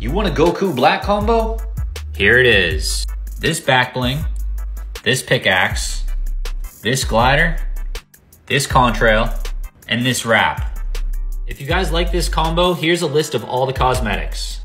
You want a Goku Black combo? Here it is. This back bling, this pickaxe, this glider, this contrail, and this wrap. If you guys like this combo, here's a list of all the cosmetics.